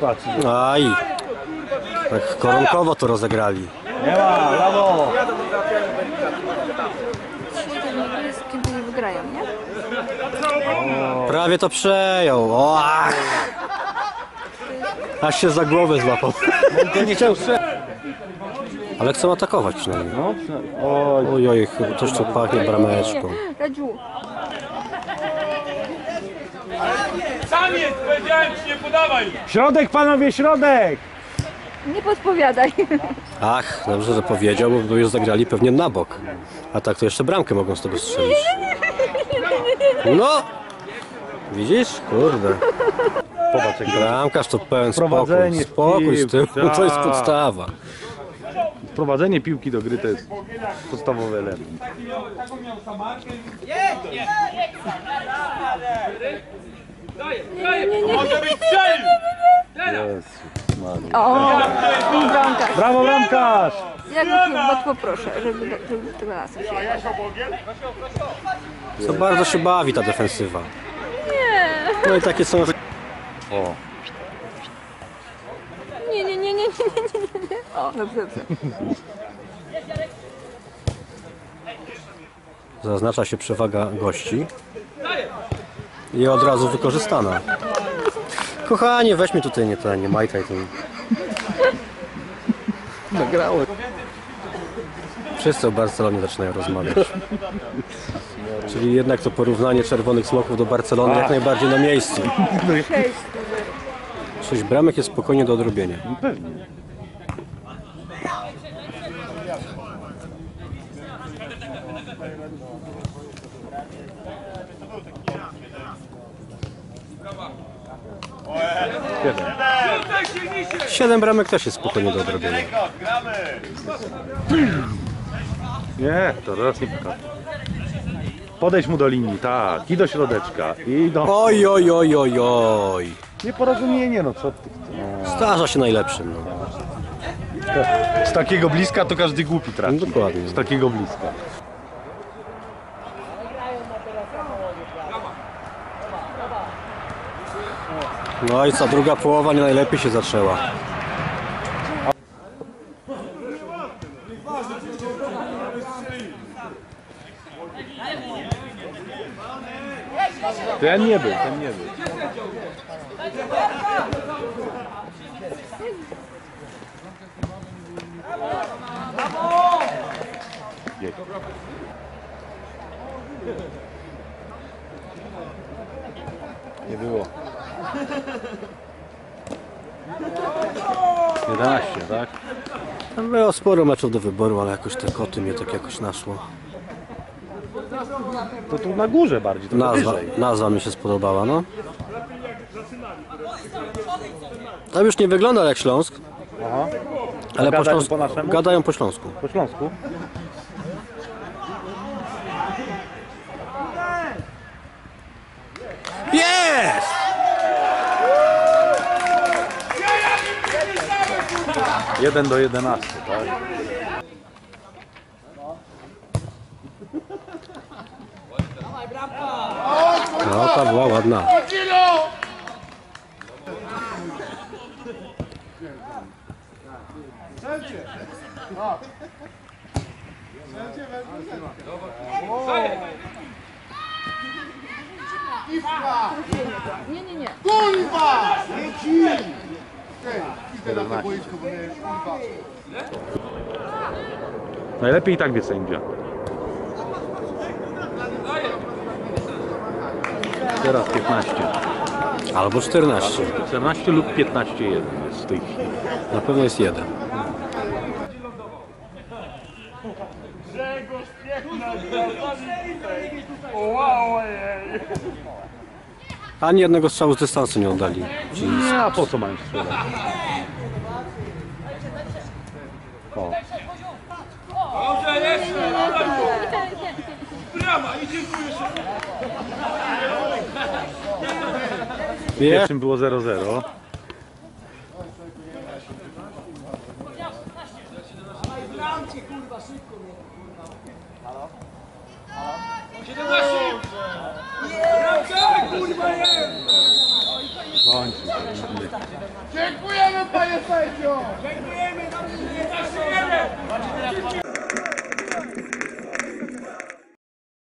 Patrz. Aj. Tak koronkowo to rozegrali. Nie ma, brawo! To to nie wygrają, nie? Prawie to przejął. O, ach. Aż się za głowę złapał. To nie chciał Ale chcą atakować przynajmniej. No, przynajmniej- oj, Oj, oj, chyba coś tu pachnie brameczką. Radziu, Samiec, powiedziałem ci, nie podawaj! Środek, panowie, środek! nie podpowiadaj. Ach, dobrze, że powiedział, bo już zagrali pewnie na bok. A tak to jeszcze bramkę mogą z tego strzelić. No! Widzisz? Kurde. Popatrz, jak Bramkarz to pełen spokój. Prowadzenie Spokój z piłki, to jest tak. podstawa. wprowadzenie piłki do gry to jest podstawowy element. Może być strzelił! Jezu, Maria. O, bramkarz. Brawo, bramkarz! Ja go chyba poproszę, żeby, żeby tego lasa przyjechać. Co bardzo się bawi ta defensywa. No i takie są... O, Nie, nie, nie, nie, nie, nie, nie, nie. O, dobrze, dobrze. Zaznacza się przewaga gości. I od razu wykorzystana. Kochanie, weź mi tutaj nie to, nie majtaj tym. Nagrałem. Wszyscy o Barcelonie zaczynają rozmawiać. Czyli jednak to porównanie czerwonych smoków do Barcelony jak najbardziej na miejscu. Sześć bramek jest spokojnie do odrobienia. pewnie. Siedem. Bramek też jest spokojnie do odrobienia. Nie, to teraz nie pokażę. Podejdź mu do linii, tak, i do środeczka, i do... Oj, oj, oj, oj, oj. Nieporozumienie, no co ty... No. Zdarza się najlepszym. No. Z takiego bliska to każdy głupi trafi. No dokładnie. Z takiego bliska. No i co, druga połowa nie najlepiej się zaczęła. Ten nie był, ten nie był. Nie było. 11, tak? Tam było sporo meczów do wyboru, ale jakoś te koty mnie tak jakoś naszło. To tu na górze bardziej, to Nazwa, wyżej. nazwa mi się spodobała, no. Tam już nie wygląda jak Śląsk, Aha. ale po gadają śląsku, po naszemu? gadają po śląsku. Po Śląsku? 1 do 11, tak? No, ta była ładna. Sędzie! Sędzie wezmę sędzie! Nie, nie, nie. Kurwa! Dzieci! Najlepiej i tak wie sędzia. Teraz 15. Albo 14. 14 lub 15 jeden jest w tej chwili. Na pewno jest jeden. Grzegorz piękna, Wow, ojej. Ani jednego strzału z dystansu nie oddali. Nie, a po co mają strzelać? O, Dobrze, jest! Brama i dziękuję się! w pierwszym było 0-0. Kończy. Dziękujemy panie sędzio! Dziękujemy! Dziękujemy!